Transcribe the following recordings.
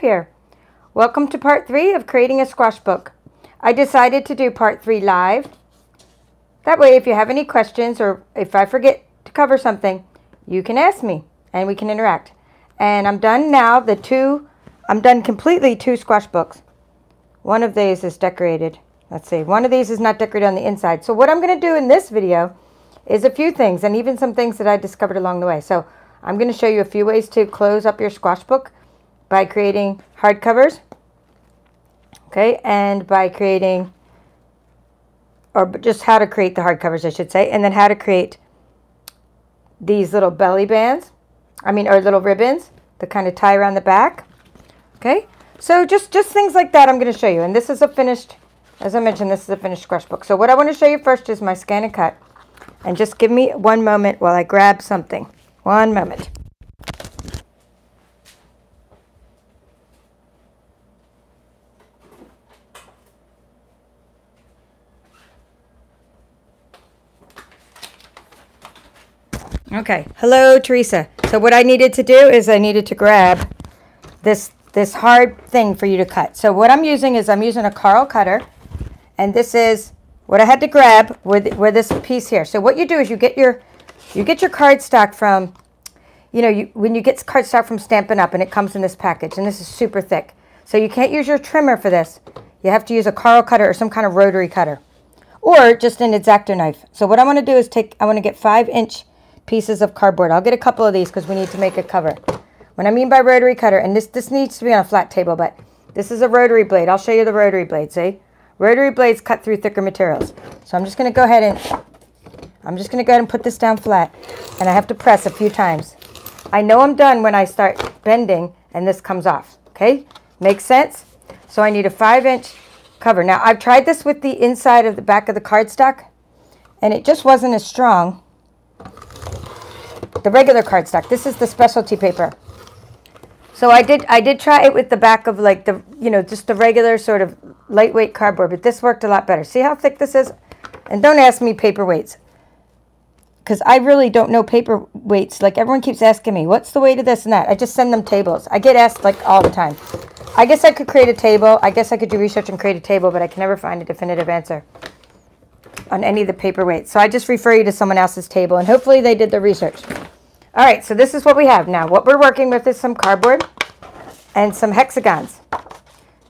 Here. Welcome to part three of creating a squash book. I decided to do part three live. That way, if you have any questions or if I forget to cover something, you can ask me and we can interact. And I'm done now. The two, I'm done completely two squash books. One of these is decorated. Let's see, one of these is not decorated on the inside. So what I'm going to do in this video is a few things and even some things that I discovered along the way. So I'm going to show you a few ways to close up your squash book by creating hardcovers. Okay, and by creating, or just how to create the hardcovers, I should say, and then how to create these little belly bands. I mean, or little ribbons that kind of tie around the back. Okay, so just, just things like that I'm going to show you. And this is a finished, as I mentioned, this is a finished squash book. So what I want to show you first is my ScanNCut. And just give me one moment while I grab something. One moment. Okay, hello Teresa. So what I needed to do is I needed to grab this this hard thing for you to cut. So what I'm using is I'm using a Carl cutter and this is what I had to grab with, with this piece here. So what you do is you get your you get your cardstock from, you know, you, when you get cardstock from Stampin' Up! and it comes in this package, and this is super thick. So you can't use your trimmer for this. You have to use a Carl cutter or some kind of rotary cutter. Or just an X-Acto knife. So what I want to do is take, I want to get five inch pieces of cardboard. I'll get a couple of these because we need to make a cover. What I mean by rotary cutter, and this, this needs to be on a flat table, but this is a rotary blade. I'll show you the rotary blade, see? Rotary blades cut through thicker materials. So I'm just going to go ahead and I'm just going to go ahead and put this down flat. And I have to press a few times. I know I'm done when I start bending and this comes off. Okay? Makes sense? So I need a 5 inch cover. Now I've tried this with the inside of the back of the cardstock and it just wasn't as strong. The regular cardstock. This is the specialty paper. So I did I did try it with the back of like the, you know, just the regular sort of lightweight cardboard, but this worked a lot better. See how thick this is? And don't ask me paper weights. Because I really don't know paper weights. Like everyone keeps asking me, what's the weight of this and that? I just send them tables. I get asked like all the time. I guess I could create a table. I guess I could do research and create a table, but I can never find a definitive answer on any of the paper weights. So I just refer you to someone else's table, and hopefully they did the research. All right, so this is what we have now. What we're working with is some cardboard and some hexagons.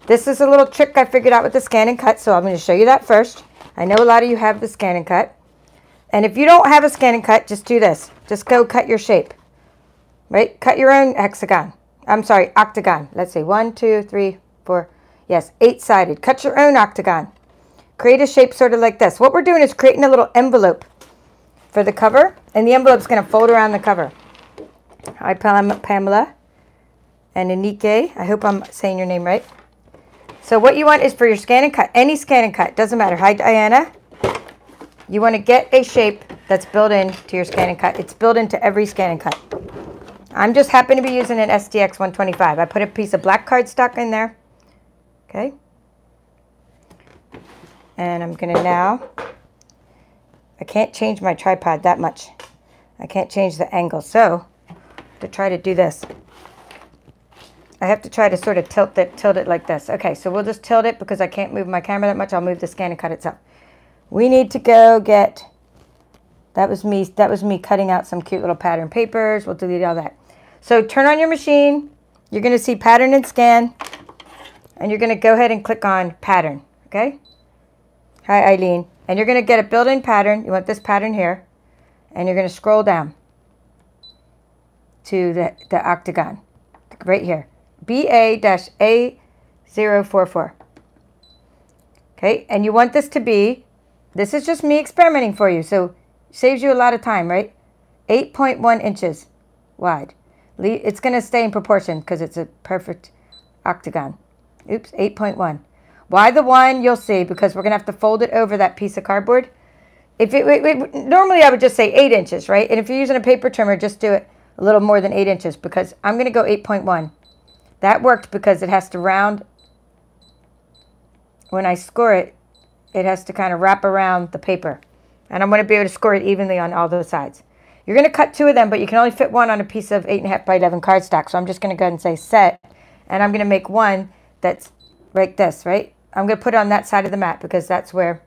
This is a little trick I figured out with the ScanNCut, so I'm going to show you that first. I know a lot of you have the ScanNCut. And if you don't have a ScanNCut, just do this. Just go cut your shape. Right? Cut your own hexagon. I'm sorry, octagon. Let's see, one, two, three, four. Yes, eight-sided. Cut your own octagon. Create a shape sort of like this. What we're doing is creating a little envelope for the cover, and the envelope's going to fold around the cover. Hi, Pamela and Anike. I hope I'm saying your name right. So what you want is for your ScanNCut, any ScanNCut, doesn't matter. Hi, Diana. You want to get a shape that's built into your ScanNCut. It's built into every ScanNCut. I'm just happen to be using an SDX 125. I put a piece of black cardstock in there. Okay. And I'm going to now I can't change my tripod that much. I can't change the angle. So, to try to do this, I have to try to sort of tilt it, tilt it like this. Okay, so we'll just tilt it because I can't move my camera that much. I'll move the ScanNCut itself. We need to go get, that was me, that was me cutting out some cute little pattern papers. We'll delete all that. So turn on your machine. You're going to see pattern and scan. And you're going to go ahead and click on pattern. Okay? Hi, Eileen. And you're going to get a built-in pattern. You want this pattern here. And you're going to scroll down to the, the octagon right here. BA-A044. Okay, and you want this to be, this is just me experimenting for you, so saves you a lot of time, right? 8.1 inches wide. It's going to stay in proportion because it's a perfect octagon. Oops, 8.1. Why the one? You'll see, because we're going to have to fold it over that piece of cardboard. If it, it, it, Normally, I would just say 8 inches, right? And if you're using a paper trimmer, just do it a little more than 8 inches, because I'm going to go 8.1. That worked because it has to round. When I score it, it has to kind of wrap around the paper. And I'm going to be able to score it evenly on all those sides. You're going to cut two of them, but you can only fit one on a piece of 8.5 by 11 cardstock. So I'm just going to go ahead and say set. and I'm going to make one that's like this, right? I'm going to put it on that side of the mat because that's where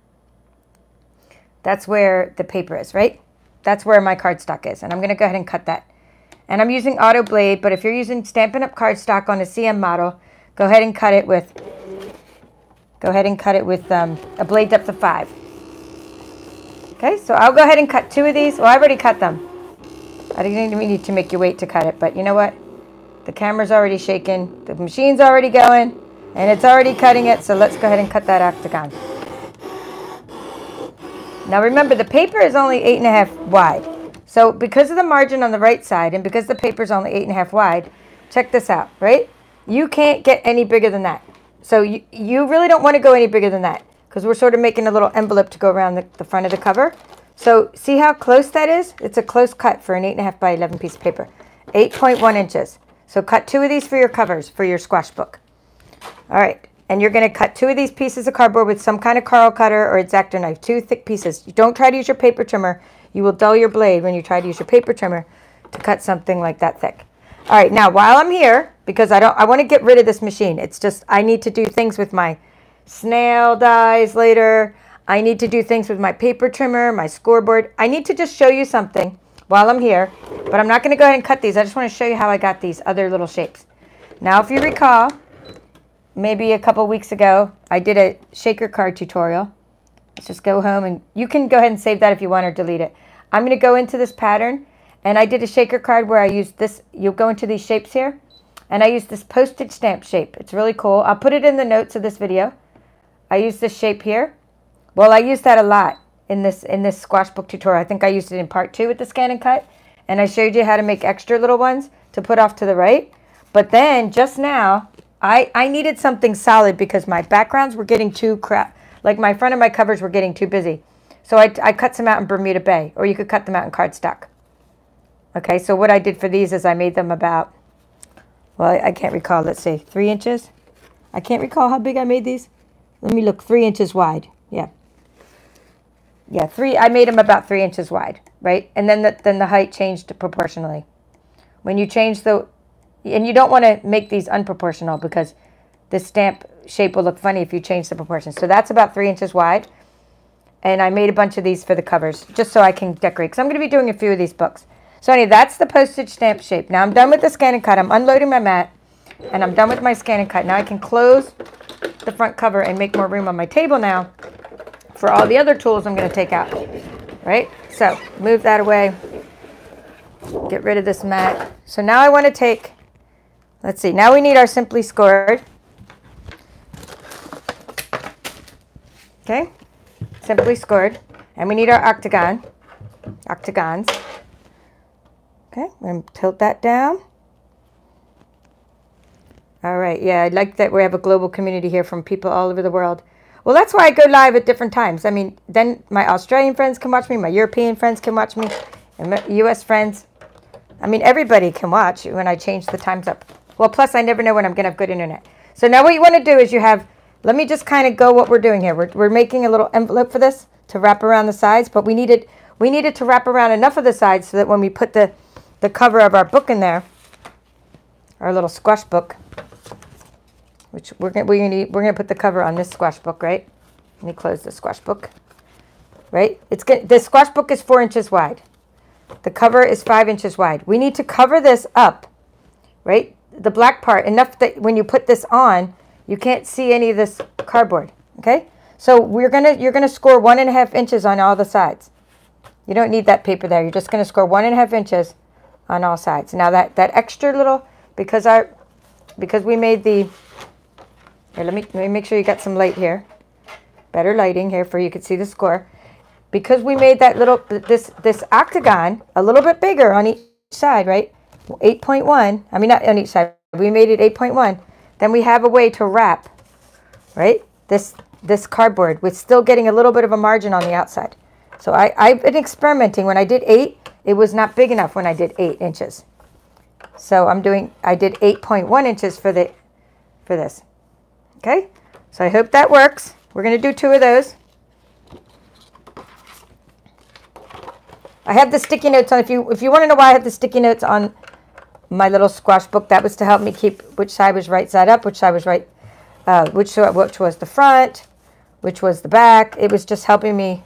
that's where the paper is, right? That's where my cardstock is. And I'm going to go ahead and cut that. And I'm using auto blade, but if you're using Stampin' Up! cardstock on a CM model, go ahead and cut it with, go ahead and cut it with um, a blade depth of five. Okay, so I'll go ahead and cut two of these. Well, I already cut them. I didn't even need to make you wait to cut it, but you know what? The camera's already shaking, the machine's already going, and it's already cutting it, so let's go ahead and cut that octagon. Now remember, the paper is only eight and a half wide. So because of the margin on the right side and because the paper is only eight and a half wide, check this out, right? You can't get any bigger than that. So you, you really don't want to go any bigger than that because we're sort of making a little envelope to go around the, the front of the cover. So see how close that is? It's a close cut for an 8.5 by 11 piece of paper. 8.1 inches. So cut two of these for your covers for your squash book. All right. And you're going to cut two of these pieces of cardboard with some kind of Carl cutter or X-Acto knife, two thick pieces. You don't try to use your paper trimmer. You will dull your blade when you try to use your paper trimmer to cut something like that thick. All right, now while I'm here, because I don't, I want to get rid of this machine. It's just, I need to do things with my snail dies later. I need to do things with my paper trimmer, my scoreboard. I need to just show you something while I'm here, but I'm not going to go ahead and cut these. I just want to show you how I got these other little shapes. Now, if you recall, maybe a couple weeks ago, I did a shaker card tutorial. Let's just go home and you can go ahead and save that if you want or delete it. I'm going to go into this pattern and I did a shaker card where I used this. You'll go into these shapes here and I used this postage stamp shape. It's really cool. I'll put it in the notes of this video. I use this shape here. Well, I use that a lot in this in this squash book tutorial. I think I used it in part two with the ScanNCut. And I showed you how to make extra little ones to put off to the right. But then just now, I, I needed something solid because my backgrounds were getting too crap. Like my front of my covers were getting too busy. So I, I cut some out in Bermuda Bay, or you could cut them out in cardstock. Okay, so what I did for these is I made them about, well, I, I can't recall, let's see, three inches? I can't recall how big I made these. Let me look, three inches wide, yeah. Yeah, three, I made them about three inches wide, right? And then the, then the height changed proportionally. When you change the, and you don't want to make these unproportional because the stamp shape will look funny if you change the proportions. So that's about three inches wide. And I made a bunch of these for the covers just so I can decorate. Because I'm going to be doing a few of these books. So anyway, that's the postage stamp shape. Now I'm done with the ScanNCut. I'm unloading my mat. And I'm done with my ScanNCut. Now I can close the front cover and make more room on my table now for all the other tools I'm going to take out. Right? So move that away. Get rid of this mat. So now I want to take Let's see, now we need our Simply Scored. Okay, Simply Scored. And we need our octagon, octagons. Okay, I'm going to tilt that down. All right, yeah, I like that we have a global community here from people all over the world. Well, that's why I go live at different times. I mean, then my Australian friends can watch me, my European friends can watch me, and my US friends. I mean, everybody can watch when I change the times up. Well, plus I never know when I'm going to have good internet. So now what you want to do is you have, let me just kind of go what we're doing here. We're, we're making a little envelope for this to wrap around the sides, but we needed, we needed to wrap around enough of the sides so that when we put the, the cover of our book in there, our little squash book, which we're gonna, we're gonna, we're gonna put the cover on this squash book, right? Let me close the squash book, right? It's good. The squash book is four inches wide. The cover is five inches wide. We need to cover this up, right? The black part enough that when you put this on, you can't see any of this cardboard, okay? So we're gonna, you're gonna score one and a half inches on all the sides. You don't need that paper there. You're just gonna score one and a half inches on all sides. Now that, that extra little, because our, because we made the, here, let me, let me make sure you got some light here. Better lighting here for you could see the score. Because we made that little, this, this octagon a little bit bigger on each side, right? 8.1, I mean not on each side, we made it 8.1, then we have a way to wrap, right, this, this cardboard with still getting a little bit of a margin on the outside. So I, I've been experimenting. When I did 8, it was not big enough when I did 8 inches. So I'm doing, I did 8.1 inches for, the, for this. Okay, so I hope that works. We're going to do two of those. I have the sticky notes on. If you if you want to know why I have the sticky notes on my little squash book. That was to help me keep which side was right side up, which side was right, uh, which, which was the front, which was the back. It was just helping me,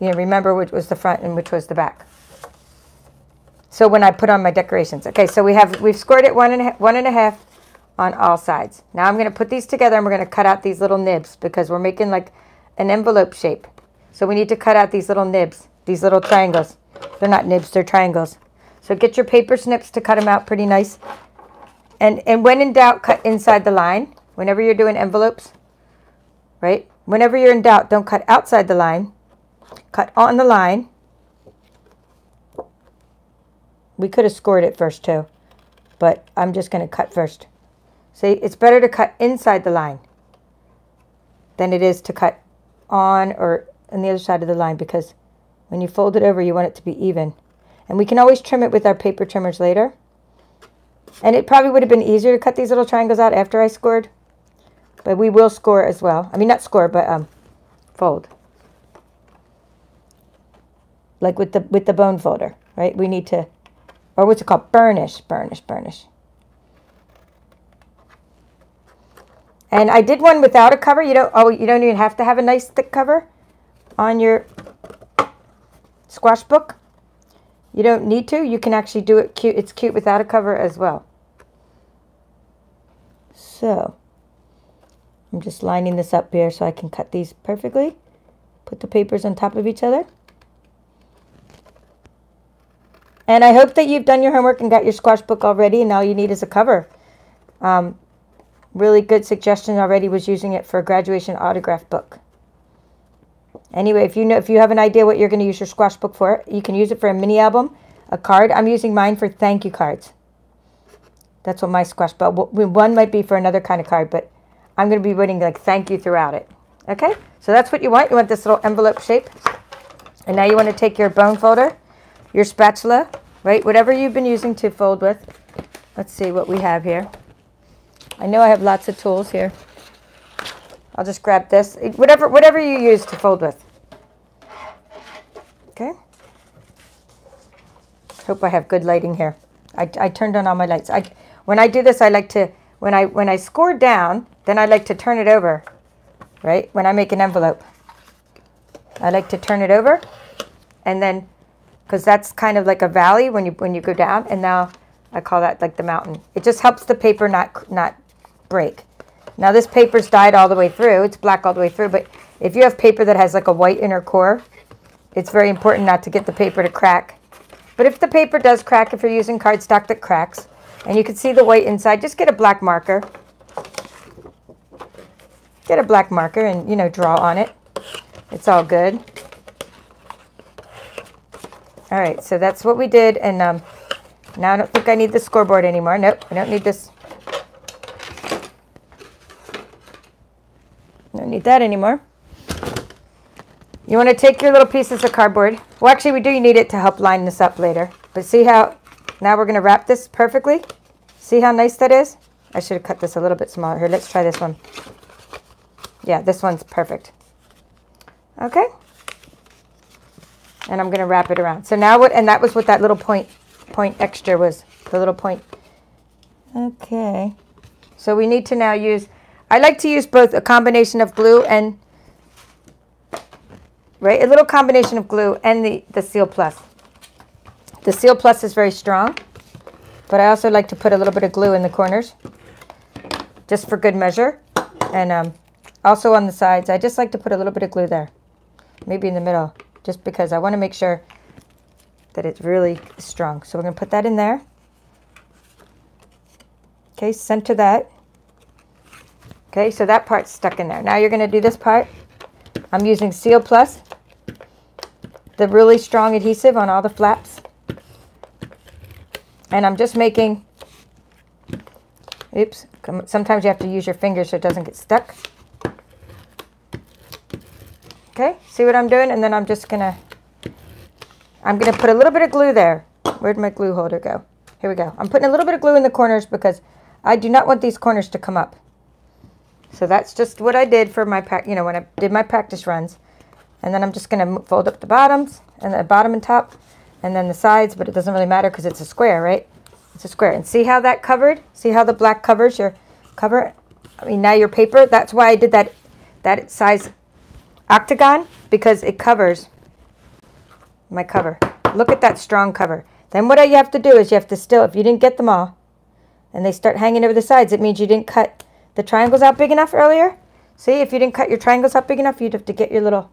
you know, remember which was the front and which was the back. So when I put on my decorations. Okay, so we have, we've scored it one and a, one and a half on all sides. Now I'm going to put these together and we're going to cut out these little nibs because we're making like an envelope shape. So we need to cut out these little nibs, these little triangles. They're not nibs, they're triangles. So get your paper snips to cut them out pretty nice. And, and when in doubt, cut inside the line. Whenever you're doing envelopes, right? Whenever you're in doubt, don't cut outside the line. Cut on the line. We could have scored it first too, but I'm just going to cut first. See, it's better to cut inside the line than it is to cut on or on the other side of the line because when you fold it over, you want it to be even. And we can always trim it with our paper trimmers later. And it probably would have been easier to cut these little triangles out after I scored. But we will score as well. I mean, not score, but um, fold. Like with the with the bone folder, right? We need to, or what's it called? Burnish, burnish, burnish. And I did one without a cover. You don't, oh, you don't even have to have a nice thick cover on your squash book. You don't need to. You can actually do it cute. It's cute without a cover as well. So, I'm just lining this up here so I can cut these perfectly. Put the papers on top of each other. And I hope that you've done your homework and got your squash book already and all you need is a cover. Um, really good suggestion already was using it for a graduation autograph book. Anyway, if you know if you have an idea what you're going to use your squash book for, you can use it for a mini album, a card. I'm using mine for thank you cards. That's what my squash book. One might be for another kind of card, but I'm going to be writing like thank you throughout it. Okay, so that's what you want. You want this little envelope shape. And now you want to take your bone folder, your spatula, right? Whatever you've been using to fold with. Let's see what we have here. I know I have lots of tools here. I'll just grab this. Whatever, whatever you use to fold with. Okay. Hope I have good lighting here. I, I turned on all my lights. I, when I do this, I like to, when I, when I score down, then I like to turn it over, right? When I make an envelope. I like to turn it over and then, because that's kind of like a valley when you, when you go down. And now I call that like the mountain. It just helps the paper not, not break. Now this paper's dyed all the way through. It's black all the way through, but if you have paper that has like a white inner core, it's very important not to get the paper to crack. But if the paper does crack, if you're using cardstock that cracks, and you can see the white inside, just get a black marker. Get a black marker and, you know, draw on it. It's all good. All right, so that's what we did. And um, now I don't think I need the scoreboard anymore. Nope, I don't need this Don't need that anymore. You want to take your little pieces of cardboard. Well, actually, we do need it to help line this up later. But see how, now we're going to wrap this perfectly. See how nice that is? I should have cut this a little bit smaller. Here, let's try this one. Yeah, this one's perfect. Okay. And I'm going to wrap it around. So now what, and that was what that little point, point extra was. The little point. Okay. So we need to now use I like to use both a combination of glue and, right, a little combination of glue and the, the Seal Plus. The Seal Plus is very strong, but I also like to put a little bit of glue in the corners, just for good measure. And um, also on the sides, I just like to put a little bit of glue there, maybe in the middle, just because I want to make sure that it's really strong. So we're going to put that in there. Okay, center that. Okay, so that part's stuck in there. Now you're going to do this part. I'm using Seal Plus, the really strong adhesive on all the flaps. And I'm just making, oops, sometimes you have to use your fingers so it doesn't get stuck. Okay, see what I'm doing? And then I'm just going to, I'm going to put a little bit of glue there. Where'd my glue holder go? Here we go. I'm putting a little bit of glue in the corners because I do not want these corners to come up. So that's just what I did for my, you know, when I did my practice runs. And then I'm just going to fold up the bottoms and the bottom and top and then the sides, but it doesn't really matter because it's a square, right? It's a square. And see how that covered? See how the black covers your cover? I mean, now your paper, that's why I did that, that size octagon, because it covers my cover. Look at that strong cover. Then what you have to do is you have to still, if you didn't get them all, and they start hanging over the sides, it means you didn't cut the triangles out big enough earlier. See, if you didn't cut your triangles out big enough, you'd have to get your little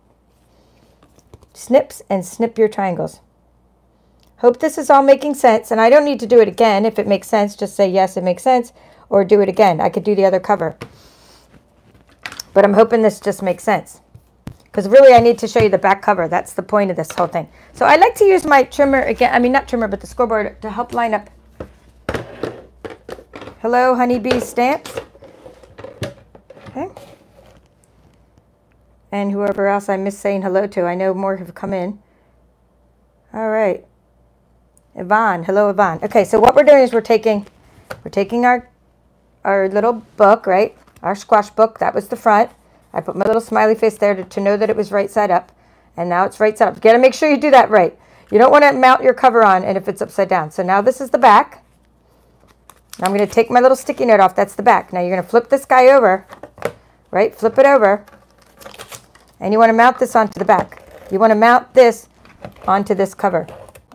snips and snip your triangles. Hope this is all making sense, and I don't need to do it again. If it makes sense, just say yes, it makes sense, or do it again. I could do the other cover. But I'm hoping this just makes sense. Because really, I need to show you the back cover. That's the point of this whole thing. So I like to use my trimmer again. I mean, not trimmer, but the scoreboard to help line up. Hello, honeybee stamps. And whoever else I missed saying hello to. I know more have come in. All right. Yvonne. Hello, Yvonne. Okay, so what we're doing is we're taking we're taking our our little book, right? Our squash book. That was the front. I put my little smiley face there to, to know that it was right side up. And now it's right side up. You got to make sure you do that right. You don't want to mount your cover on and if it's upside down. So now this is the back. I'm going to take my little sticky note off. That's the back. Now you're going to flip this guy over, right? Flip it over. And you want to mount this onto the back. You want to mount this onto this cover.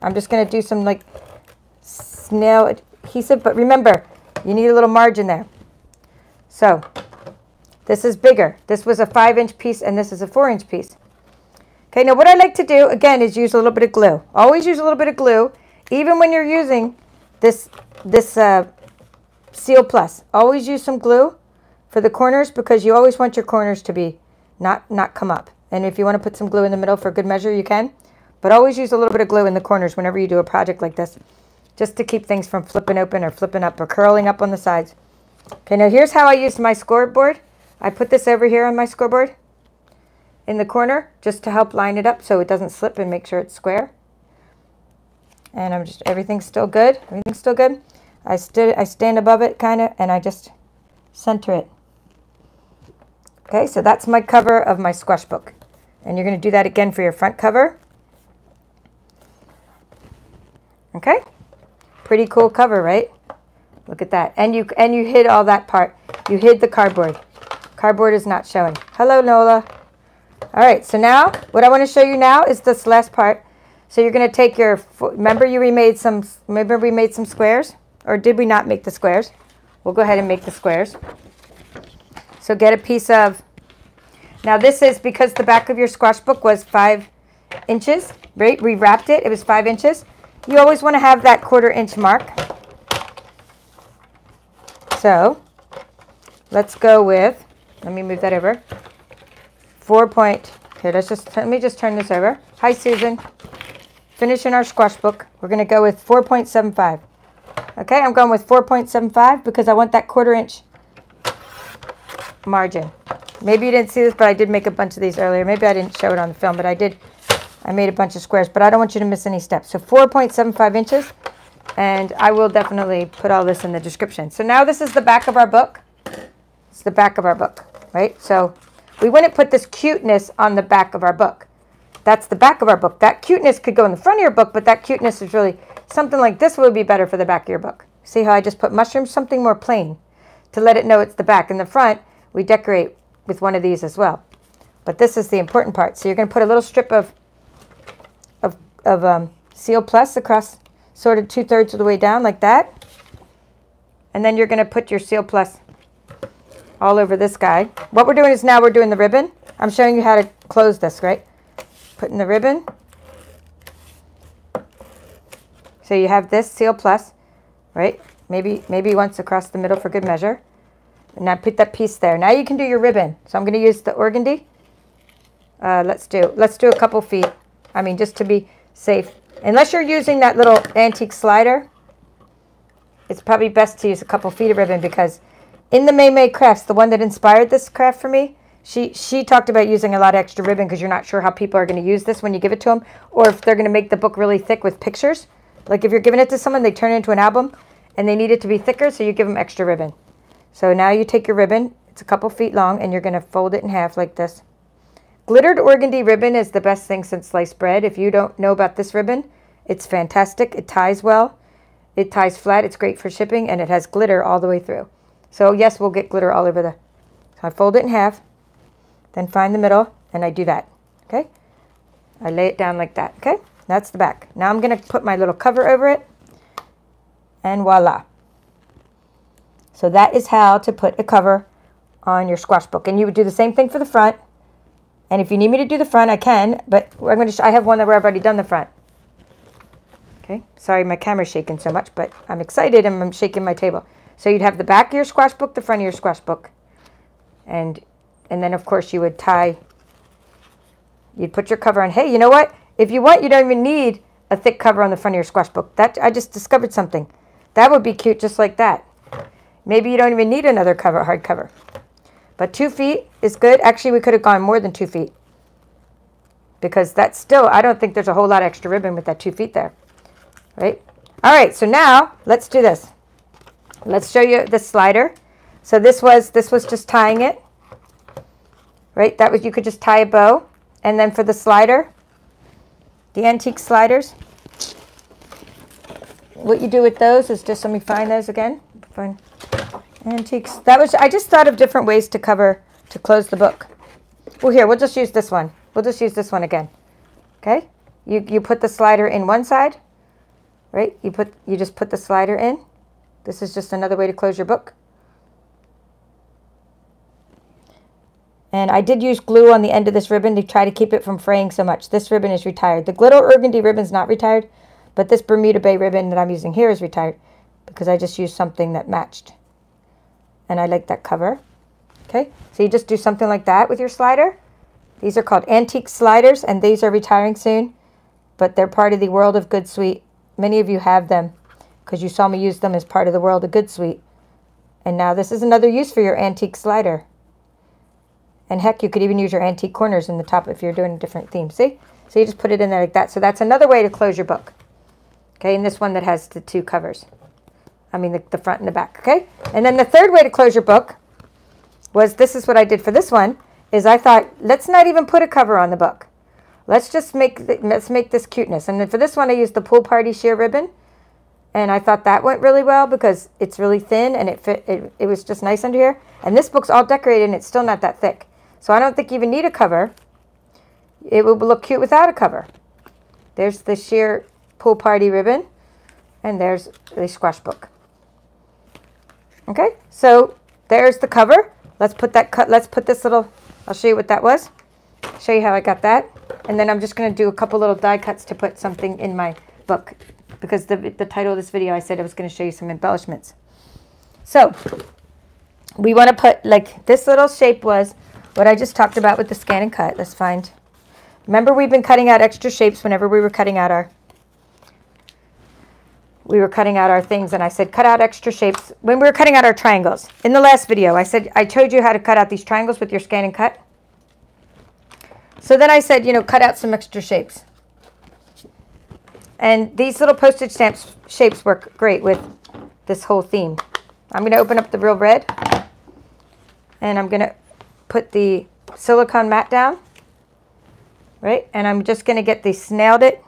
I'm just going to do some like snail adhesive, but remember, you need a little margin there. So this is bigger. This was a five inch piece and this is a four inch piece. Okay, now what I like to do, again, is use a little bit of glue. Always use a little bit of glue, even when you're using this, this uh, Seal Plus. Always use some glue for the corners because you always want your corners to be not, not come up. And if you want to put some glue in the middle for good measure, you can. But always use a little bit of glue in the corners whenever you do a project like this, just to keep things from flipping open or flipping up or curling up on the sides. Okay, now here's how I used my scoreboard. I put this over here on my scoreboard in the corner just to help line it up so it doesn't slip and make sure it's square. And I'm just, everything's still good. Everything's still good. I stood, I stand above it kind of, and I just center it. Okay, so that's my cover of my squash book. And you're going to do that again for your front cover. Okay, pretty cool cover, right? Look at that. And you, and you hid all that part. You hid the cardboard. Cardboard is not showing. Hello, Nola. All right, so now what I want to show you now is this last part. So you're going to take your, remember you remade some, remember we made some squares? Or did we not make the squares? We'll go ahead and make the squares. So get a piece of, now this is because the back of your squash book was five inches, right? We wrapped it, it was five inches. You always want to have that quarter inch mark. So let's go with, let me move that over. Four point, here, let's just, let me just turn this over. Hi, Susan. Finishing our squash book. We're going to go with 4.75. Okay, I'm going with 4.75 because I want that quarter inch margin. Maybe you didn't see this, but I did make a bunch of these earlier. Maybe I didn't show it on the film, but I did. I made a bunch of squares, but I don't want you to miss any steps. So 4.75 inches, and I will definitely put all this in the description. So now this is the back of our book. It's the back of our book, right? So we wouldn't put this cuteness on the back of our book. That's the back of our book. That cuteness could go in the front of your book, but that cuteness is really something like this would be better for the back of your book. See how I just put mushrooms, something more plain to let it know it's the back. In the front, we decorate with one of these as well. But this is the important part. So you're going to put a little strip of, of, of um, Seal Plus across sort of two-thirds of the way down like that. And then you're going to put your Seal Plus all over this guy. What we're doing is now we're doing the ribbon. I'm showing you how to close this, right? Putting the ribbon. So you have this Seal Plus, right? Maybe, maybe once across the middle for good measure. And now put that piece there. Now you can do your ribbon. So I'm going to use the organdy. Uh, let's do, let's do a couple feet. I mean, just to be safe. Unless you're using that little antique slider, it's probably best to use a couple feet of ribbon because in the May May Crafts, the one that inspired this craft for me, she, she talked about using a lot of extra ribbon because you're not sure how people are going to use this when you give it to them or if they're going to make the book really thick with pictures. Like if you're giving it to someone, they turn it into an album and they need it to be thicker, so you give them extra ribbon. So now you take your ribbon, it's a couple feet long, and you're going to fold it in half like this. Glittered organdy ribbon is the best thing since sliced bread. If you don't know about this ribbon, it's fantastic. It ties well. It ties flat. It's great for shipping, and it has glitter all the way through. So yes, we'll get glitter all over the... So I fold it in half, then find the middle, and I do that. Okay? I lay it down like that. Okay? That's the back. Now I'm going to put my little cover over it, and voila. So that is how to put a cover on your squash book. And you would do the same thing for the front. And if you need me to do the front, I can, but I'm going to I have one that where I've already done the front. Okay, sorry my camera's shaking so much, but I'm excited and I'm shaking my table. So you'd have the back of your squash book, the front of your squash book. And and then of course you would tie, you'd put your cover on. Hey, you know what? If you want, you don't even need a thick cover on the front of your squash book. That I just discovered something. That would be cute just like that. Maybe you don't even need another cover, hardcover. But two feet is good. Actually, we could have gone more than two feet. Because that's still, I don't think there's a whole lot of extra ribbon with that two feet there right? All right, so now let's do this. Let's show you the slider. So this was this was just tying it, right? That was you could just tie a bow, and then for the slider, the antique sliders. What you do with those is just let me find those again. Find antiques. That was I just thought of different ways to cover to close the book. Well, here we'll just use this one. We'll just use this one again. Okay, you you put the slider in one side right? You put you just put the slider in. This is just another way to close your book. And I did use glue on the end of this ribbon to try to keep it from fraying so much. This ribbon is retired. The glitter organdy ribbon is not retired, but this Bermuda Bay ribbon that I'm using here is retired because I just used something that matched. And I like that cover. Okay, so you just do something like that with your slider. These are called antique sliders, and these are retiring soon, but they're part of the World of Good Suite Many of you have them because you saw me use them as part of the World of Good Suite. And now this is another use for your antique slider. And heck, you could even use your antique corners in the top if you're doing a different theme. See? So you just put it in there like that. So that's another way to close your book. Okay, and this one that has the two covers. I mean, the, the front and the back. Okay? And then the third way to close your book was, this is what I did for this one, is I thought, let's not even put a cover on the book. Let's just make the, let's make this cuteness. And then for this one, I used the pool party sheer ribbon. And I thought that went really well because it's really thin and it fit. It, it was just nice under here. And this book's all decorated and it's still not that thick. So I don't think you even need a cover. It will look cute without a cover. There's the sheer pool party ribbon. And there's the squash book. Okay, so there's the cover. Let's put that cut. Let's put this little. I'll show you what that was. Show you how I got that. And then I'm just going to do a couple little die cuts to put something in my book. Because the, the title of this video, I said I was going to show you some embellishments. So, we want to put, like, this little shape was what I just talked about with the ScanNCut. Let's find. Remember, we've been cutting out extra shapes whenever we were cutting out our we were cutting out our things and I said cut out extra shapes when we were cutting out our triangles. In the last video I said I showed you how to cut out these triangles with your ScanNCut. So then I said, you know, cut out some extra shapes. And these little postage stamps shapes work great with this whole theme. I'm going to open up the real red. And I'm going to put the silicone mat down. Right? And I'm just going to get the snailed it.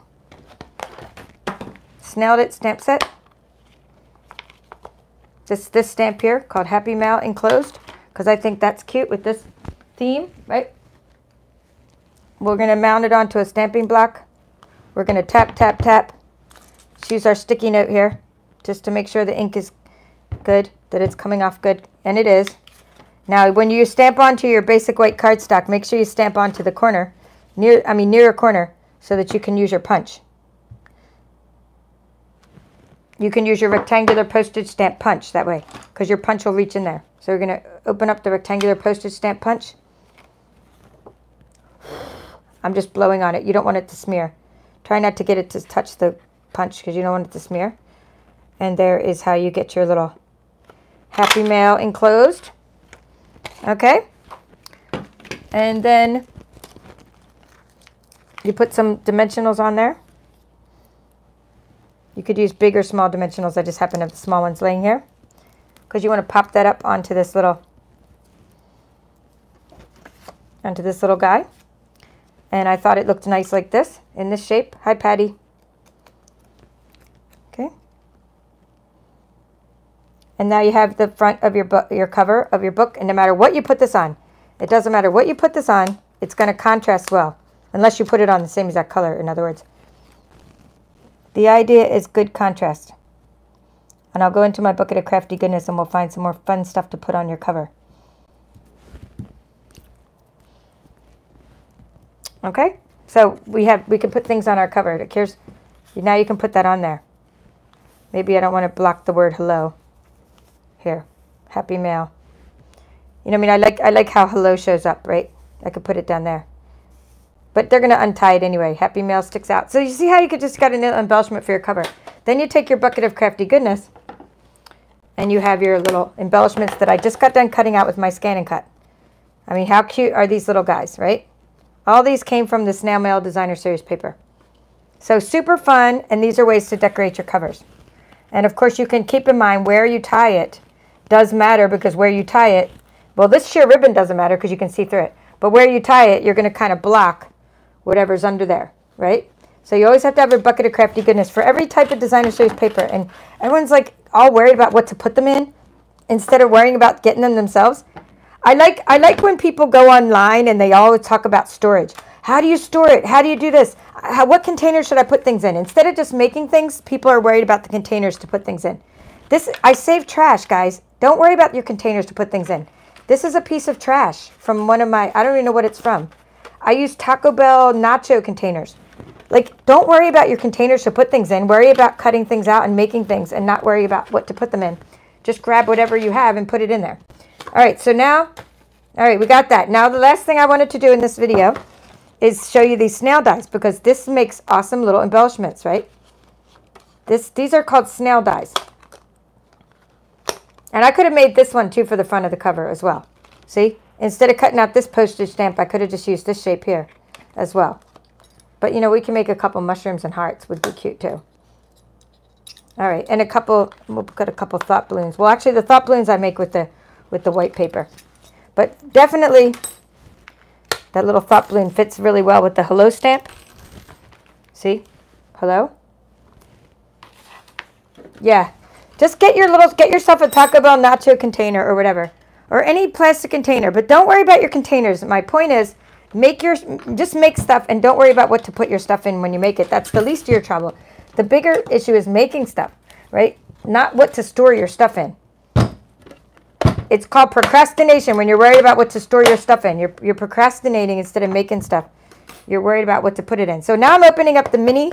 Snailed it stamp set. Just this stamp here called Happy Mail enclosed. Because I think that's cute with this theme. Right? We're going to mount it onto a stamping block. We're going to tap, tap, tap. use our sticky note here just to make sure the ink is good, that it's coming off good. And it is. Now, when you stamp onto your basic white cardstock, make sure you stamp onto the corner, near, I mean near a corner, so that you can use your punch. You can use your rectangular postage stamp punch that way, because your punch will reach in there. So we're going to open up the rectangular postage stamp punch. I'm just blowing on it. You don't want it to smear. Try not to get it to touch the punch because you don't want it to smear. And there is how you get your little Happy Mail enclosed. Okay. And then you put some dimensionals on there. You could use big or small dimensionals. I just happen to have the small ones laying here. Because you want to pop that up onto this little onto this little guy. And I thought it looked nice like this, in this shape. Hi, Patty. Okay. And now you have the front of your book, your cover of your book. And no matter what you put this on, it doesn't matter what you put this on, it's going to contrast well. Unless you put it on the same exact color, in other words. The idea is good contrast. And I'll go into my bucket of crafty goodness and we'll find some more fun stuff to put on your cover. Okay, so we have we can put things on our cover. Here's now you can put that on there. Maybe I don't want to block the word hello. Here, happy mail. You know, I mean, I like I like how hello shows up, right? I could put it down there. But they're going to untie it anyway. Happy mail sticks out. So you see how you could just got an embellishment for your cover. Then you take your bucket of crafty goodness and you have your little embellishments that I just got done cutting out with my ScanNCut. I mean, how cute are these little guys, right? All these came from the Snail Mail Designer Series paper. So super fun, and these are ways to decorate your covers. And of course, you can keep in mind where you tie it does matter because where you tie it, well, this sheer ribbon doesn't matter because you can see through it. But where you tie it, you're going to kind of block whatever's under there, right? So you always have to have a bucket of crafty goodness for every type of designer series paper. And everyone's like all worried about what to put them in instead of worrying about getting them themselves. I like I like when people go online and they always talk about storage. How do you store it? How do you do this? How, what container should I put things in? Instead of just making things, people are worried about the containers to put things in. This I save trash, guys. Don't worry about your containers to put things in. This is a piece of trash from one of my I don't even know what it's from. I use Taco Bell nacho containers. Like, don't worry about your containers to put things in. Worry about cutting things out and making things and not worry about what to put them in. Just grab whatever you have and put it in there. All right, so now, all right, we got that. Now the last thing I wanted to do in this video is show you these snail dies because this makes awesome little embellishments, right? This, These are called snail dies. And I could have made this one too for the front of the cover as well. See? Instead of cutting out this postage stamp, I could have just used this shape here as well. But, you know, we can make a couple mushrooms and hearts would be cute too. All right, and a couple, we'll put a couple thought balloons. Well, actually, the thought balloons I make with the with the white paper. But definitely that little thought balloon fits really well with the hello stamp. See? Hello? Yeah. Just get your little, get yourself a Taco Bell nacho container or whatever. Or any plastic container. But don't worry about your containers. My point is, make your, just make stuff and don't worry about what to put your stuff in when you make it. That's the least of your trouble. The bigger issue is making stuff, right? Not what to store your stuff in. It's called procrastination when you're worried about what to store your stuff in. You're, you're procrastinating instead of making stuff. You're worried about what to put it in. So now I'm opening up the mini,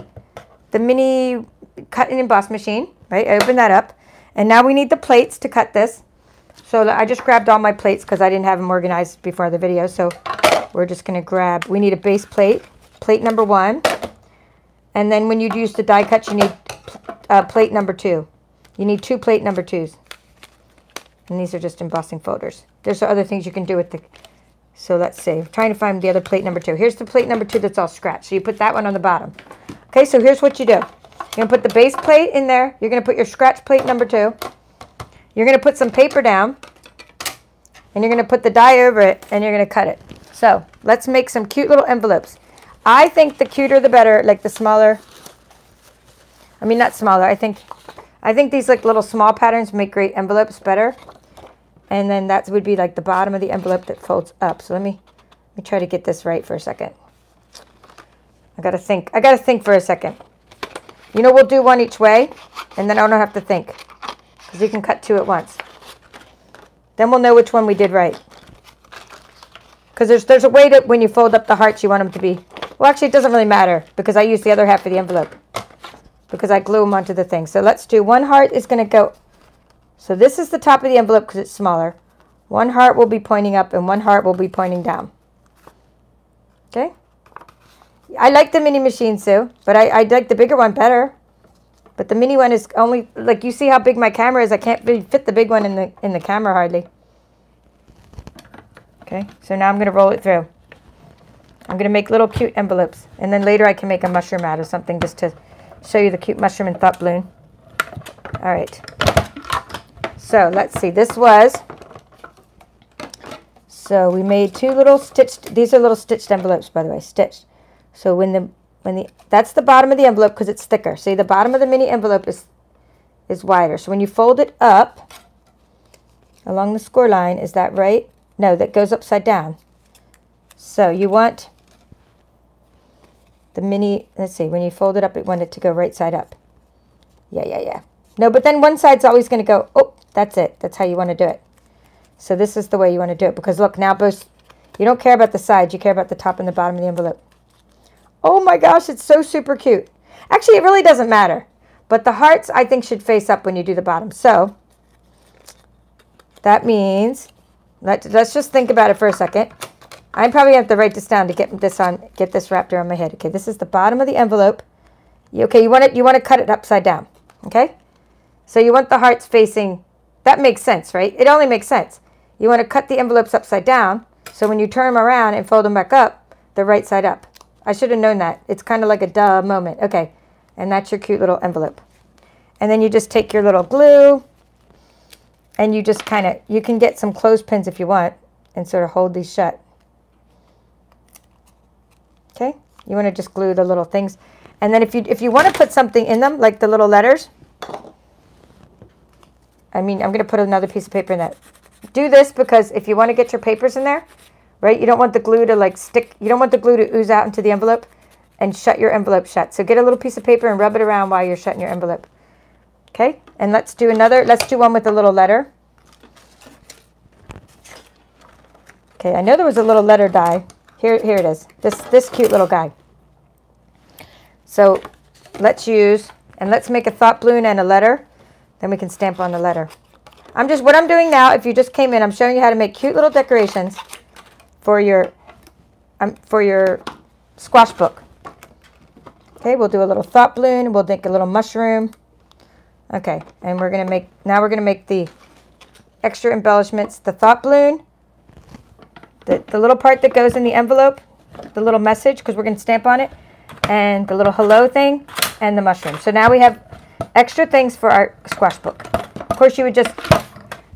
the mini cut and emboss machine, right? I open that up. And now we need the plates to cut this. So I just grabbed all my plates because I didn't have them organized before the video. So we're just going to grab, we need a base plate, plate number one. And then when you use the die cut, you need uh, plate number two. You need two plate number twos. And these are just embossing folders. There's other things you can do with the... So let's see. I'm trying to find the other plate number two. Here's the plate number two that's all scratched. So you put that one on the bottom. Okay, so here's what you do. You're going to put the base plate in there. You're going to put your scratch plate number two. You're going to put some paper down. And you're going to put the die over it. And you're going to cut it. So let's make some cute little envelopes. I think the cuter the better, like the smaller. I mean, not smaller. I think I think these like little small patterns make great envelopes better. And then that would be like the bottom of the envelope that folds up. So let me, let me try to get this right for a second. I got to think. I got to think for a second. You know, we'll do one each way, and then I don't have to think. Because you can cut two at once. Then we'll know which one we did right. Because there's, there's a way that when you fold up the hearts, you want them to be... Well, actually, it doesn't really matter, because I use the other half of the envelope because I glue them onto the thing. So let's do one heart is going to go. So this is the top of the envelope because it's smaller. One heart will be pointing up and one heart will be pointing down. Okay. I like the mini machine, Sue, but I, I like the bigger one better. But the mini one is only, like you see how big my camera is. I can't fit the big one in the, in the camera hardly. Okay, so now I'm going to roll it through. I'm going to make little cute envelopes. And then later I can make a mushroom out of something just to show you the cute mushroom and thought balloon. All right. So let's see. This was, so we made two little stitched, these are little stitched envelopes, by the way, stitched. So when the, when the, that's the bottom of the envelope because it's thicker. See, the bottom of the mini envelope is, is wider. So when you fold it up, along the score line. Is that right? No, that goes upside down. So you want the mini, let's see, when you fold it up, you want it wanted to go right side up. Yeah, yeah, yeah. No, but then one side's always going to go, oh, that's it. That's how you want to do it. So this is the way you want to do it because look, now both, you don't care about the sides, you care about the top and the bottom of the envelope. Oh my gosh, it's so super cute. Actually, it really doesn't matter. But the hearts, I think, should face up when you do the bottom. So that means, let, let's just think about it for a second. I probably have to write this down to get this on, get this wrapped around my head. Okay, this is the bottom of the envelope. Okay, you want it, you want to cut it upside down. Okay, so you want the hearts facing. That makes sense, right? It only makes sense. You want to cut the envelopes upside down, so when you turn them around and fold them back up, they're right side up. I should have known that. It's kind of like a duh moment. Okay, and that's your cute little envelope. And then you just take your little glue, and you just kind of, you can get some clothespins if you want, and sort of hold these shut. Okay, you want to just glue the little things. And then if you, if you want to put something in them, like the little letters, I mean, I'm going to put another piece of paper in that. Do this because if you want to get your papers in there, right, you don't want the glue to like stick, you don't want the glue to ooze out into the envelope and shut your envelope shut. So get a little piece of paper and rub it around while you're shutting your envelope. Okay, and let's do another, let's do one with a little letter. Okay, I know there was a little letter die. Here, here it is. This, this cute little guy. So let's use, and let's make a thought balloon and a letter. Then we can stamp on the letter. I'm just, what I'm doing now, if you just came in, I'm showing you how to make cute little decorations for your, um, for your squash book. Okay, we'll do a little thought balloon. We'll make a little mushroom. Okay, and we're going to make, now we're going to make the extra embellishments. The thought balloon, the, the little part that goes in the envelope, the little message, because we're going to stamp on it, and the little hello thing, and the mushroom. So now we have extra things for our squash book. Of course, you would just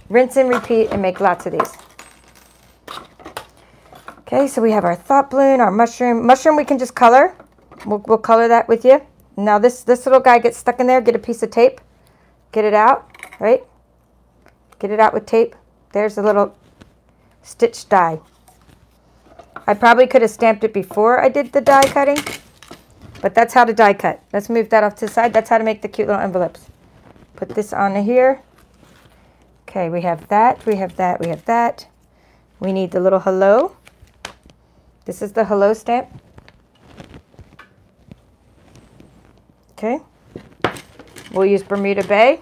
rinse and repeat and make lots of these. Okay, so we have our thought balloon, our mushroom. Mushroom we can just color. We'll, we'll color that with you. Now this, this little guy gets stuck in there. Get a piece of tape. Get it out, right? Get it out with tape. There's a little stitch die. I probably could have stamped it before I did the die cutting, but that's how to die cut. Let's move that off to the side. That's how to make the cute little envelopes. Put this on here. Okay, we have that, we have that, we have that. We need the little hello. This is the hello stamp. Okay. We'll use Bermuda Bay.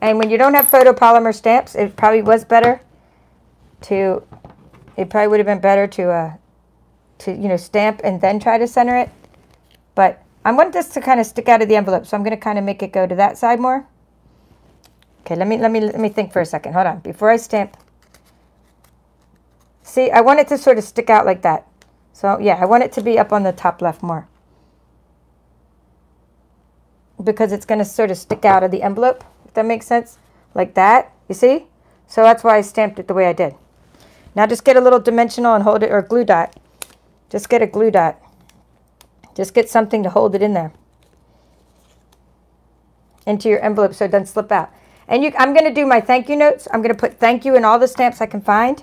And when you don't have photopolymer stamps, it probably was better to, it probably would have been better to, uh, to, you know, stamp and then try to center it. But I want this to kind of stick out of the envelope, so I'm going to kind of make it go to that side more. Okay, let me, let me, let me think for a second. Hold on. Before I stamp. See, I want it to sort of stick out like that. So yeah, I want it to be up on the top left more because it's going to sort of stick out of the envelope, if that makes sense. Like that, you see? So that's why I stamped it the way I did. Now just get a little dimensional and hold it, or glue dot. Just get a glue dot. Just get something to hold it in there. Into your envelope so it doesn't slip out. And you, I'm going to do my thank you notes. I'm going to put thank you in all the stamps I can find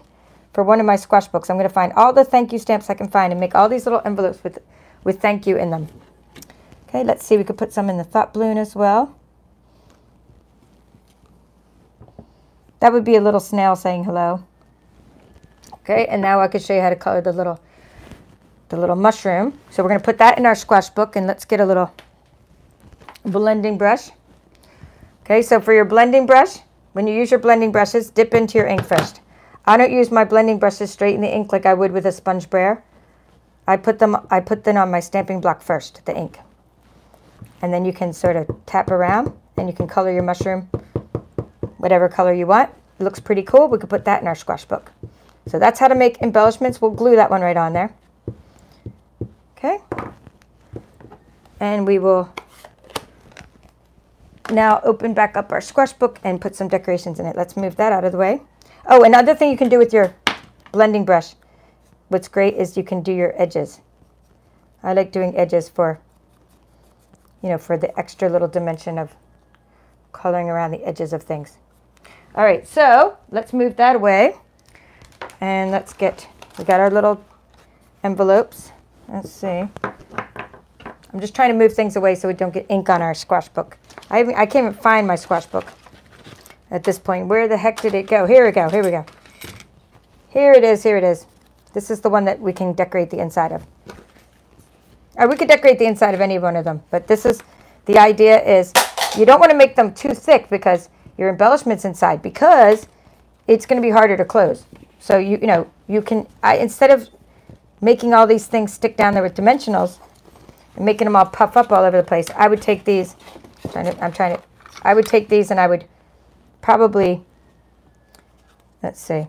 for one of my squash books. I'm going to find all the thank you stamps I can find and make all these little envelopes with, with thank you in them. Okay, let's see, we could put some in the thought balloon as well. That would be a little snail saying hello. Okay, and now I could show you how to color the little the little mushroom. So we're going to put that in our squash book and let's get a little blending brush. Okay, so for your blending brush, when you use your blending brushes, dip into your ink first. I don't use my blending brushes straight in the ink like I would with a sponge brayer. I put them I put them on my stamping block first, the ink and then you can sort of tap around and you can color your mushroom whatever color you want. It looks pretty cool. We could put that in our squash book. So that's how to make embellishments. We'll glue that one right on there. Okay. And we will now open back up our squash book and put some decorations in it. Let's move that out of the way. Oh, another thing you can do with your blending brush, what's great is you can do your edges. I like doing edges for you know, for the extra little dimension of coloring around the edges of things. All right, so let's move that away. And let's get, we got our little envelopes. Let's see. I'm just trying to move things away so we don't get ink on our squash book. I, I can't even find my squash book at this point. Where the heck did it go? Here we go, here we go. Here it is, here it is. This is the one that we can decorate the inside of. Or we could decorate the inside of any one of them, but this is, the idea is you don't want to make them too thick because your embellishment's inside because it's going to be harder to close. So you, you know, you can, I, instead of making all these things stick down there with dimensionals and making them all puff up all over the place, I would take these, I'm trying to, I'm trying to I would take these and I would probably, let's see,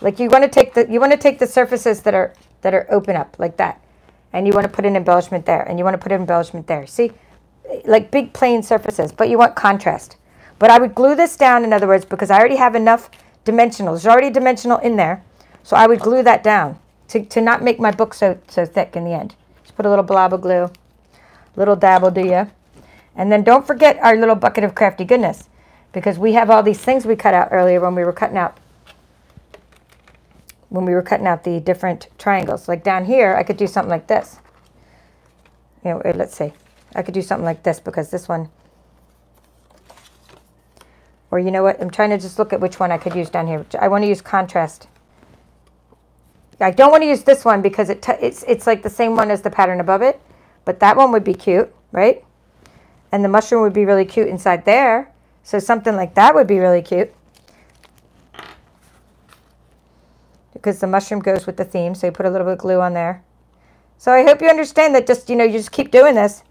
like you want to take the, you want to take the surfaces that are, that are open up like that. And you want to put an embellishment there and you want to put an embellishment there. See, like big plain surfaces, but you want contrast. But I would glue this down, in other words, because I already have enough dimensionals. There's already dimensional in there. So I would glue that down to, to not make my book so, so thick in the end. Just put a little blob of glue, little dabble do ya. And then don't forget our little bucket of crafty goodness because we have all these things we cut out earlier when we were cutting out when we were cutting out the different triangles. Like down here, I could do something like this. You know, uh, let's see. I could do something like this because this one, or you know what, I'm trying to just look at which one I could use down here. I want to use contrast. I don't want to use this one because it it's, it's like the same one as the pattern above it, but that one would be cute, right? And the mushroom would be really cute inside there. So something like that would be really cute. Because the mushroom goes with the theme. So you put a little bit of glue on there. So I hope you understand that just, you know, you just keep doing this.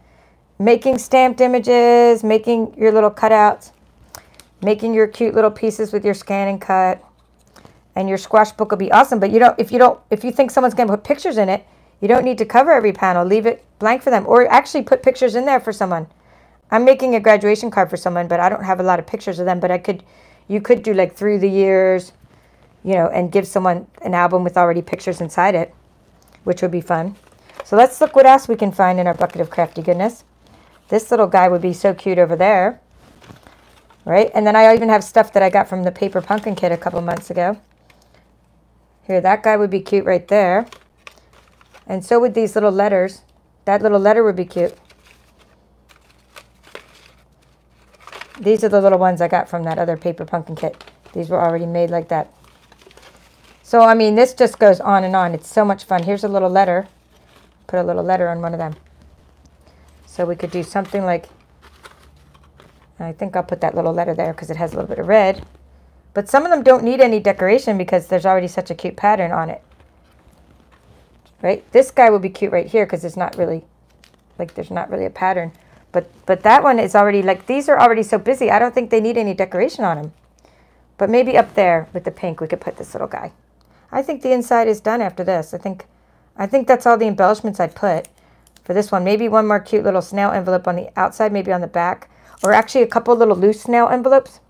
Making stamped images, making your little cutouts, making your cute little pieces with your ScanNCut. And your squash book will be awesome. But you don't, if you don't, if you think someone's going to put pictures in it, you don't need to cover every panel. Leave it blank for them. Or actually put pictures in there for someone. I'm making a graduation card for someone, but I don't have a lot of pictures of them. But I could, you could do like through the years, you know, and give someone an album with already pictures inside it, which would be fun. So let's look what else we can find in our bucket of crafty goodness. This little guy would be so cute over there, right? And then I even have stuff that I got from the Paper Pumpkin Kit a couple months ago. Here, that guy would be cute right there. And so would these little letters. That little letter would be cute. These are the little ones I got from that other paper pumpkin kit. These were already made like that. So, I mean, this just goes on and on. It's so much fun. Here's a little letter. Put a little letter on one of them. So we could do something like, I think I'll put that little letter there because it has a little bit of red. But some of them don't need any decoration because there's already such a cute pattern on it. Right? This guy will be cute right here because it's not really, like there's not really a pattern. But, but that one is already, like, these are already so busy. I don't think they need any decoration on them. But maybe up there with the pink, we could put this little guy. I think the inside is done after this. I think, I think that's all the embellishments I'd put for this one. Maybe one more cute little snail envelope on the outside, maybe on the back. Or actually a couple little loose snail envelopes.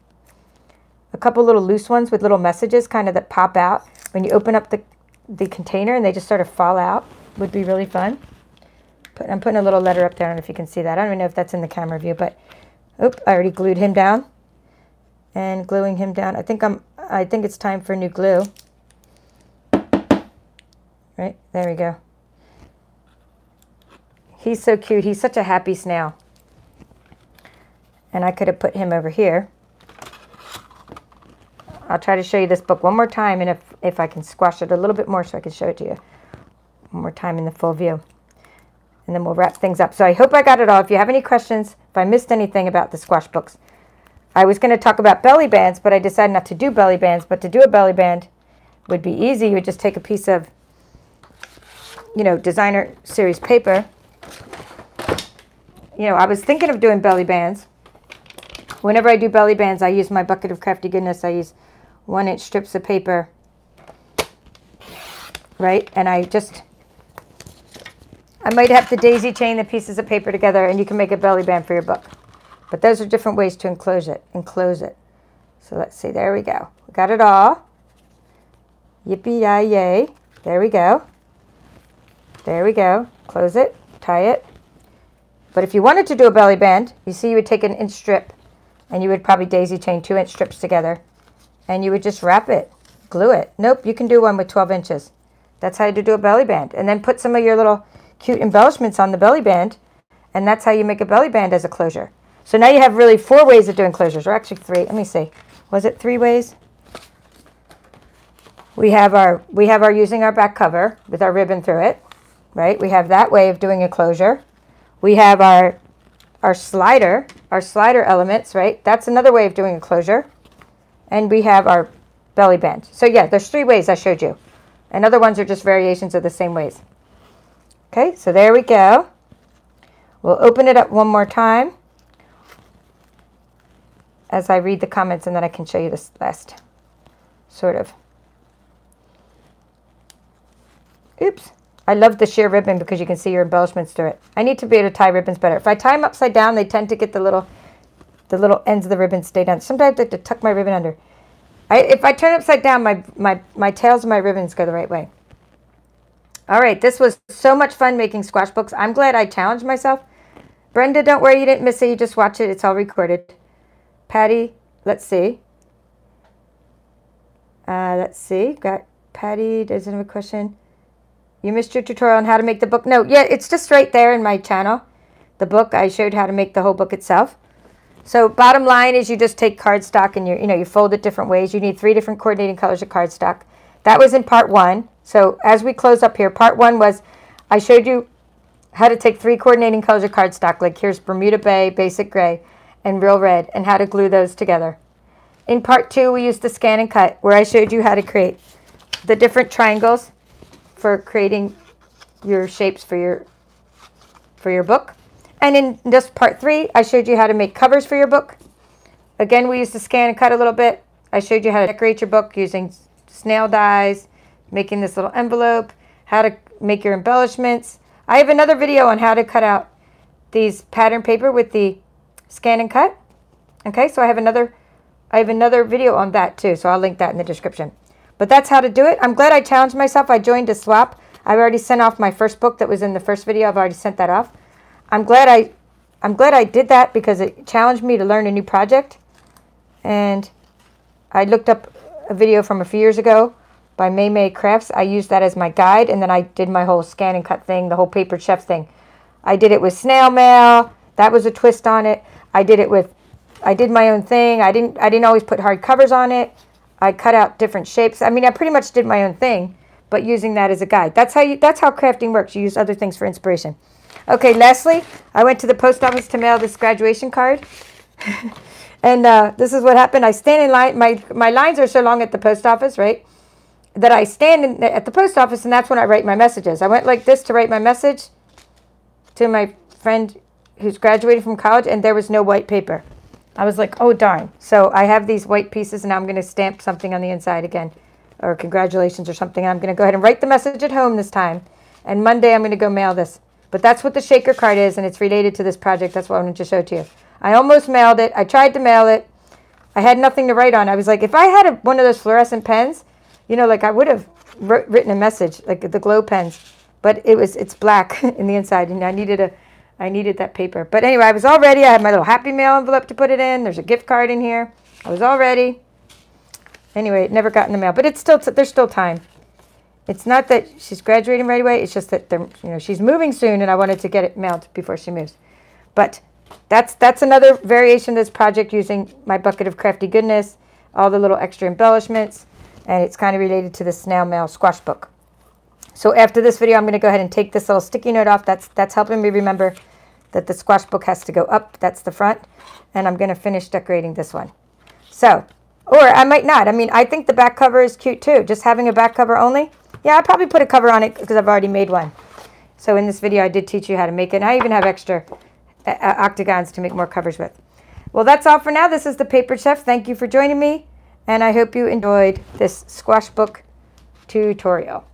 A couple little loose ones with little messages kind of that pop out when you open up the, the container and they just sort of fall out. Would be really fun. Put, I'm putting a little letter up there. I don't know if you can see that. I don't even know if that's in the camera view, but oop, I already glued him down. And gluing him down. I think I'm I think it's time for new glue. Right, there we go. He's so cute. He's such a happy snail. And I could have put him over here. I'll try to show you this book one more time, and if, if I can squash it a little bit more so I can show it to you one more time in the full view and then we'll wrap things up. So I hope I got it all. If you have any questions, if I missed anything about the squash books, I was going to talk about belly bands, but I decided not to do belly bands. But to do a belly band would be easy. You would just take a piece of, you know, designer series paper. You know, I was thinking of doing belly bands. Whenever I do belly bands, I use my bucket of crafty goodness. I use one inch strips of paper, right? And I just I might have to daisy chain the pieces of paper together and you can make a belly band for your book. But those are different ways to enclose it. Enclose it. So let's see. There we go. We got it all. Yippee yi yay. There we go. There we go. Close it. Tie it. But if you wanted to do a belly band, you see you would take an inch strip and you would probably daisy chain two inch strips together and you would just wrap it, glue it. Nope, you can do one with 12 inches. That's how you do a belly band. And then put some of your little cute embellishments on the belly band and that's how you make a belly band as a closure. So now you have really four ways of doing closures, or actually three. Let me see. Was it three ways? We have our we have our using our back cover with our ribbon through it, right? We have that way of doing a closure. We have our our slider, our slider elements, right? That's another way of doing a closure. And we have our belly band. So yeah, there's three ways I showed you. And other ones are just variations of the same ways. Okay, so there we go. We'll open it up one more time as I read the comments and then I can show you this last sort of. Oops. I love the sheer ribbon because you can see your embellishments through it. I need to be able to tie ribbons better. If I tie them upside down, they tend to get the little the little ends of the ribbon stay down. Sometimes I have to tuck my ribbon under. I, if I turn upside down, my, my, my tails of my ribbons go the right way. All right, this was so much fun making squash books. I'm glad I challenged myself. Brenda, don't worry, you didn't miss it. You just watch it. It's all recorded. Patty, let's see. Uh, let's see. Got Patty. doesn't have a question? You missed your tutorial on how to make the book. No, yeah, it's just right there in my channel. The book, I showed how to make the whole book itself. So bottom line is you just take cardstock and you, you know, you fold it different ways. You need three different coordinating colors of cardstock. That was in part one. So as we close up here, part one was I showed you how to take three coordinating colors of cardstock. Like here's Bermuda Bay, Basic Gray, and real red and how to glue those together. In part two, we used the ScanNCut where I showed you how to create the different triangles for creating your shapes for your for your book. And in just part three, I showed you how to make covers for your book. Again, we used the ScanNCut a little bit. I showed you how to decorate your book using snail dies, making this little envelope, how to make your embellishments. I have another video on how to cut out these pattern paper with the ScanNCut. Okay, so I have another I have another video on that too, so I'll link that in the description. But that's how to do it. I'm glad I challenged myself. I joined a swap. I've already sent off my first book that was in the first video. I've already sent that off. I'm glad I I'm glad I did that because it challenged me to learn a new project. And I looked up a video from a few years ago by May May Crafts. I used that as my guide and then I did my whole ScanNCut thing, the whole paper chef thing. I did it with snail mail. That was a twist on it. I did it with, I did my own thing. I didn't, I didn't always put hard covers on it. I cut out different shapes. I mean, I pretty much did my own thing, but using that as a guide. That's how you, that's how crafting works. You use other things for inspiration. Okay, lastly, I went to the post office to mail this graduation card. and uh, this is what happened. I stand in line. My, my lines are so long at the post office, right? That I stand in, at the post office and that's when I write my messages. I went like this to write my message to my friend who's graduating from college and there was no white paper. I was like, oh darn. So I have these white pieces and I'm going to stamp something on the inside again or congratulations or something. I'm going to go ahead and write the message at home this time. And Monday I'm going to go mail this. But that's what the shaker card is and it's related to this project. That's what I wanted to show to you. I almost mailed it. I tried to mail it. I had nothing to write on. I was like, if I had a, one of those fluorescent pens, you know, like I would have written a message, like the glow pens. But it was it's black in the inside and I needed a I needed that paper. But anyway, I was all ready. I had my little Happy Mail envelope to put it in. There's a gift card in here. I was all ready. Anyway, it never got in the mail, but it's still there's still time. It's not that she's graduating right away. It's just that they're, you know she's moving soon, and I wanted to get it mailed before she moves. But that's that's another variation of this project using my bucket of crafty goodness, all the little extra embellishments, and it's kind of related to the snail mail squash book. So after this video, I'm going to go ahead and take this little sticky note off. That's, that's helping me remember that the squash book has to go up. That's the front. And I'm going to finish decorating this one. So, or I might not. I mean, I think the back cover is cute too. Just having a back cover only. Yeah, I'll probably put a cover on it because I've already made one. So in this video, I did teach you how to make it. And I even have extra uh, uh, octagons to make more covers with. Well, that's all for now. This is the Paper Chef. Thank you for joining me. And I hope you enjoyed this squash book tutorial.